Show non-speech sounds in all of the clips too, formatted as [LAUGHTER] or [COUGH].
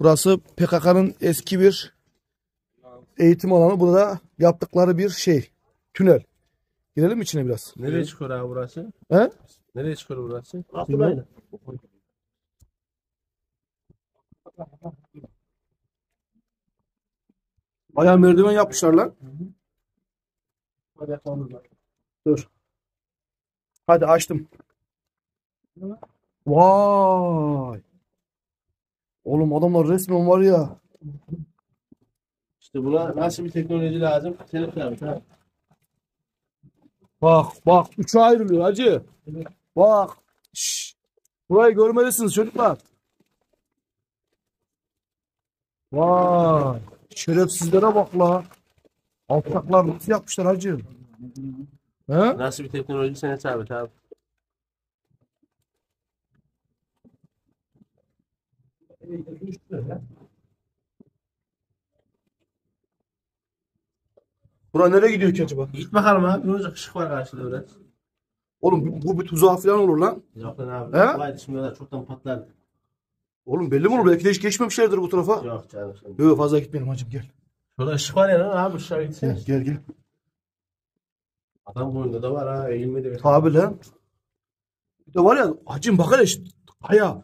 Burası PKK'nın eski bir eğitim alanı. Burada yaptıkları bir şey. Tünel. Girelim mi içine biraz? Nereye çıkıyor abi burası? He? Nereye çıkıyor burası? Bilmiyorum. Bayağı merdiven yapmışlar lan. Dur. Hadi açtım. Vay. Oğlum adamlar resmen var ya. İşte buna nasıl bir teknoloji lazım? Senin abi. Ha. Bak bak üçe ayrılıyor hacı. Bak. Şşş. Burayı görmelisiniz çocuklar. Vay. Şerefsizlere bak la. Alçaklar nasıl yapmışlar hacı? He? Nasıl bir teknoloji sen sabit abi. Bura nereye gidiyor ki acaba? Git bakalım abi. Ne olacak? Işık var karşıda biraz. Oğlum bu, bu bir tuzağı falan olur lan. Yok lan abi. He? Kolay düşünmüyorlar. Çoktan patlardı. Oğlum belli mi olur? Belki de hiç geçmemişlerdir bu tarafa. Yok canım. Sen. Yok fazla gitmeyelim hacım gel. Şurada ışık var ya lan abi. Işığa gitsene. Gel gel gel. Adam boyunda da var ha. Eğilmedi. Tabi lan. Bir de var ya hacım bak hele işte. Aya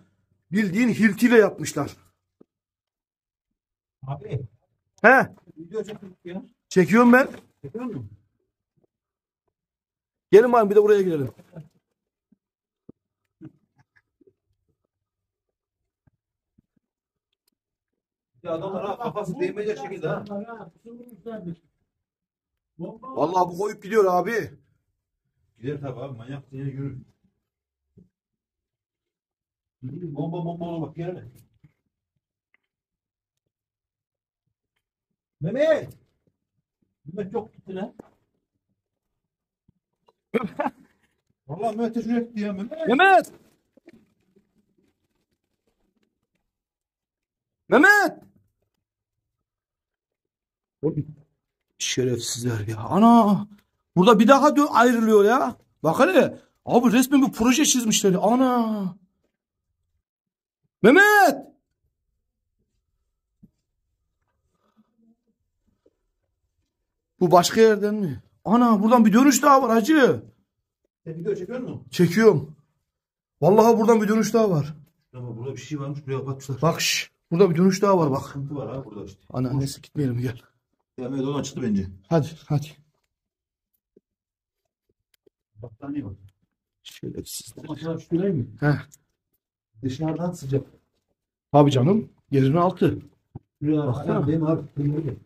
bildiğin hiltiyle yapmışlar. Abi He video çektik ya. çekiyorum ben. Çekiyor musun? Gelin abi bir de buraya girelim. Ya adamlar ha kafası değmeyecek şekilde ha. Vallahi bu koyup gidiyor abi. Gider tabi abi manyak diye yürür. Bomba bomba ona bak yerine. Mehmet! Mehmet çok gitti lan. [LAUGHS] Vallahi Mehmet teşekkür etti ya Mehmet. Mehmet! Mehmet! Oğlum, Şerefsizler ya. Ana! Burada bir daha ayrılıyor ya. Bak hele. Abi resmen bir proje çizmişler. Ana! Mehmet! Bu başka yerden mi? Ana buradan bir dönüş daha var hacı. Sen video çekiyor musun? Çekiyorum. Vallahi buradan bir dönüş daha var. Ama burada bir şey varmış buraya kapatmışlar. Bak şş, burada bir dönüş daha var bak. Sıkıntı var ha burada işte. Ana neyse gitmeyelim gel. Ya Mehmet çıktı bence. Hadi hadi. Battaniye var. Şerefsizler. Maçlar şuraya mi? Heh. Dışarıdan sıcak. Abi canım yerin altı. Baksana. Benim abi. benim.